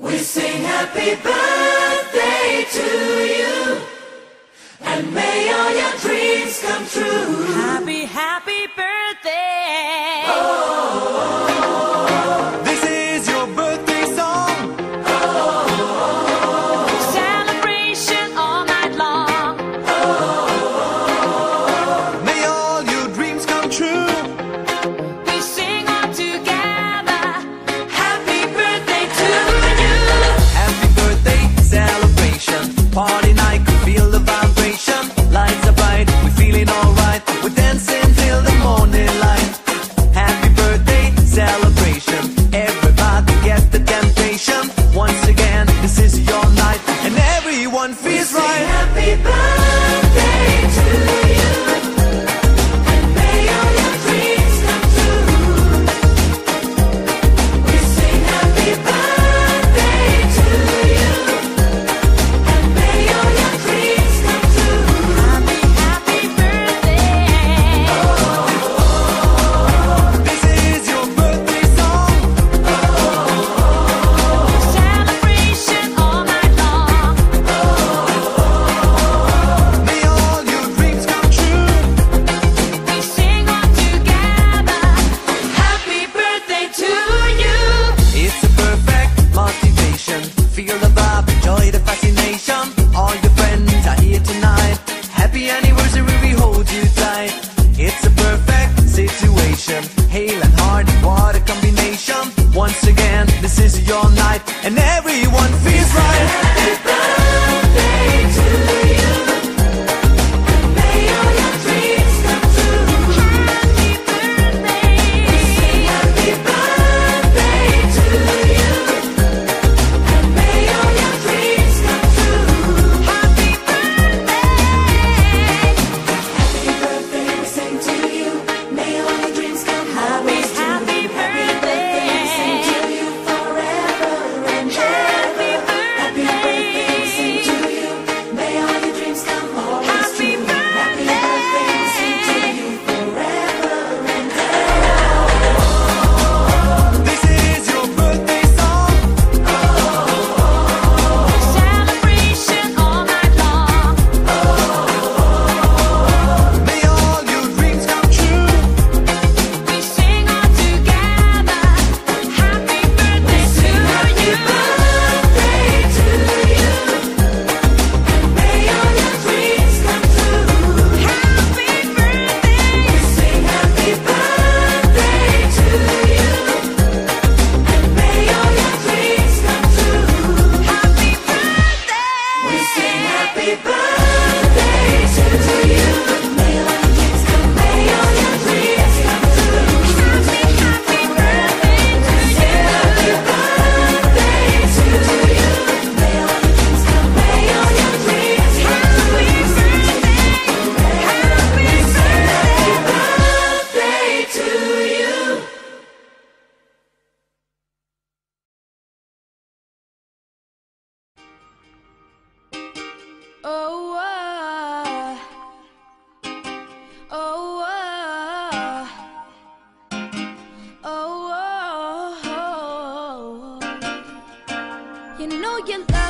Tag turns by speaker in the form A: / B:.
A: We sing happy birthday to you, and may all your dreams come true.
B: Happy, happy.
A: you
B: love